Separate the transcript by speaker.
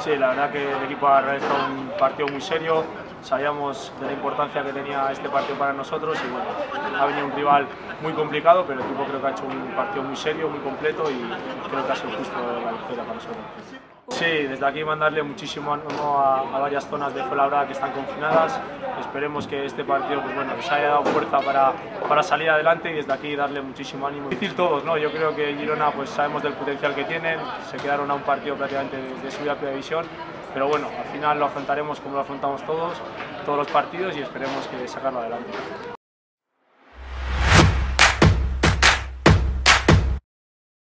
Speaker 1: Sí, la verdad que el equipo ha realizado un partido muy serio, sabíamos de la importancia que tenía este partido para nosotros y bueno, ha venido un rival muy complicado, pero el equipo creo que ha hecho un partido muy serio, muy completo y creo que ha sido justo la victoria para nosotros. Sí, desde aquí mandarle muchísimo ánimo a, varias zonas de Fuenlabrada que están confinadas. Esperemos que este partido pues bueno, nos haya dado fuerza para, para salir adelante y desde aquí darle muchísimo ánimo. Difícil todos, ¿no? Yo creo que Girona pues sabemos del potencial que tienen, se quedaron a un partido prácticamente de, de subida a división, pero bueno, al final lo afrontaremos como lo afrontamos todos, todos los partidos y esperemos que sacarlo adelante.